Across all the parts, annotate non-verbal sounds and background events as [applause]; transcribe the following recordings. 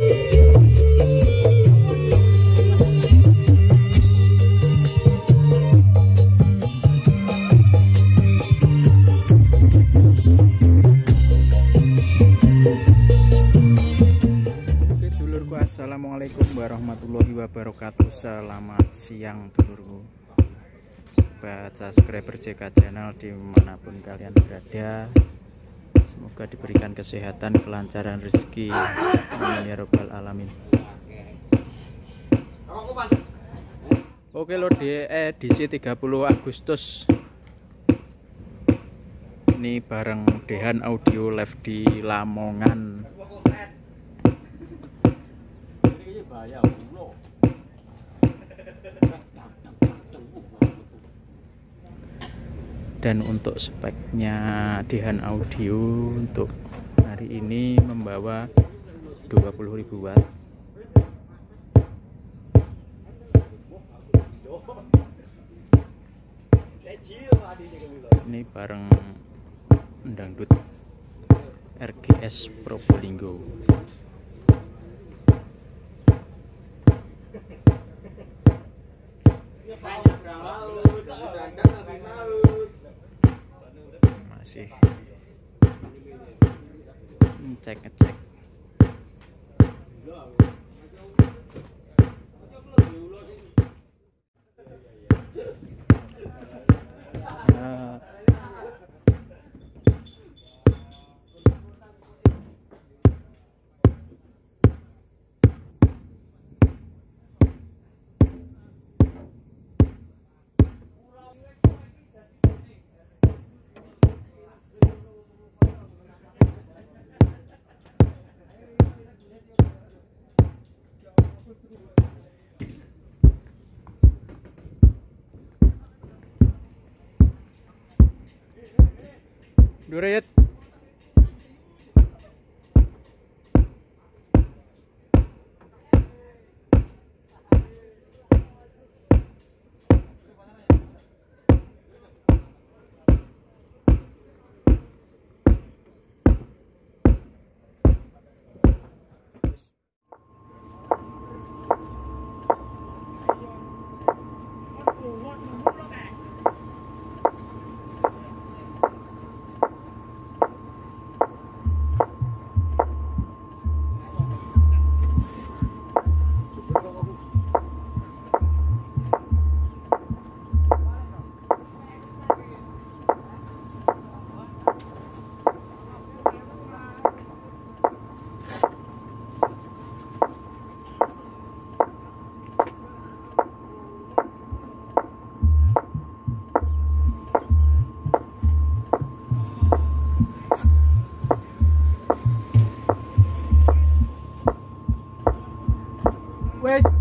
Assalamualaikum warahmatullahi wabarakatuh. Selamat siang dulurku. Buat subscriber JK channel di mana pun kalian berada Semoga diberikan kesehatan, kelancaran rezeki. Amin ya robbal alamin. Oke lo di edisi 30 Agustus. Ini bareng Dehan Audio Live di Lamongan dan untuk speknya Dehan Audio untuk hari ini membawa 20.000 watt ini bareng dangdut RGS Probolinggo masih. Ngecek ngecek. Ya, Durayat Where's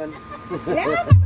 yan. [laughs]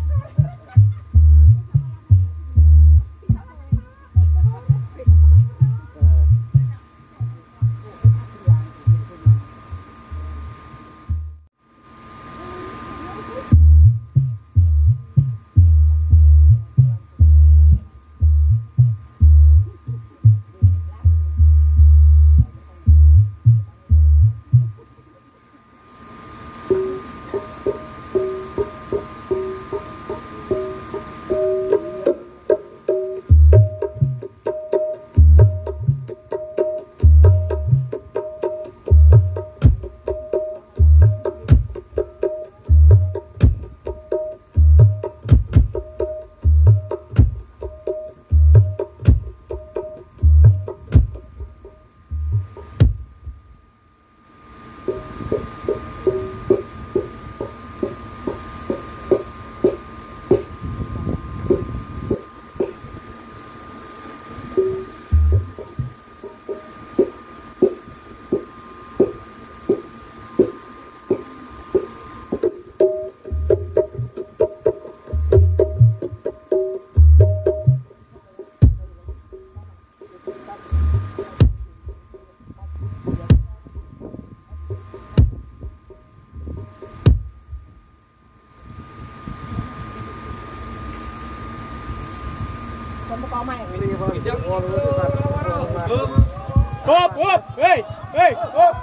Hop, hop, hei, hei, hop.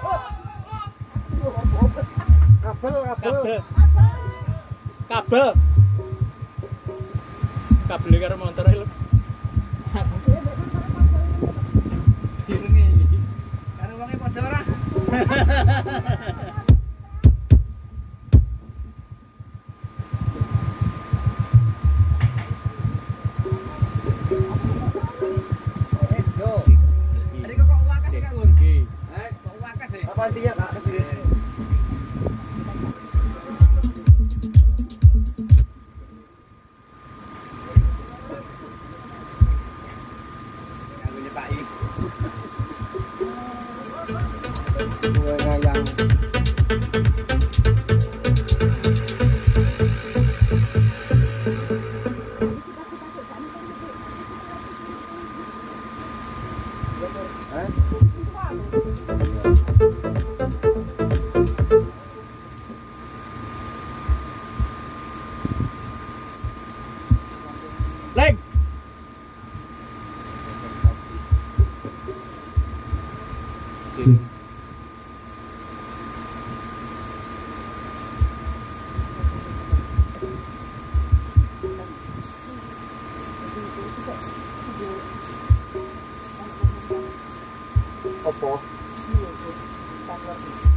Kabel, kabel. Kabel. Kabel. Kabel karo motor lho. Direne iki. Karo wonge padha ora? [laughs] Gue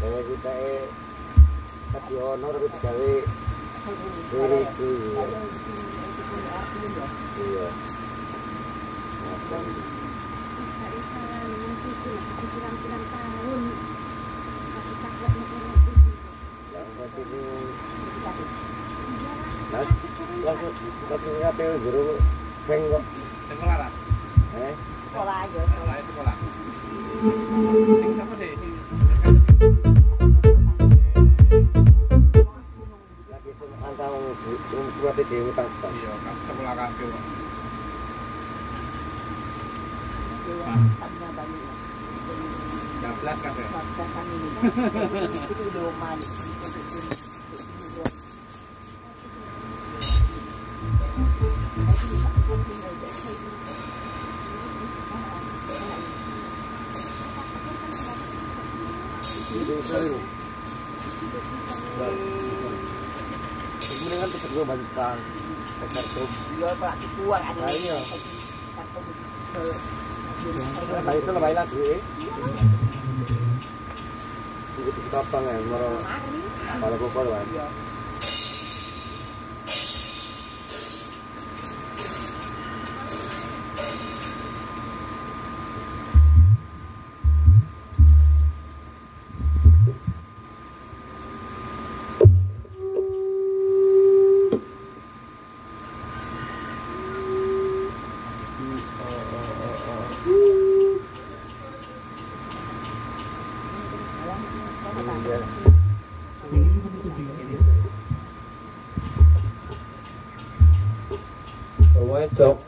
Kayak kita eh tapi ono tapi diri itu. Iya. Langsung langsung ngate jero Kemudian kan tetap gue balik kang. Tekar tuh. Nah, iya. Lebay itu lebay lagi. Ini di kapang ya, moro. Kalau kokol kan. So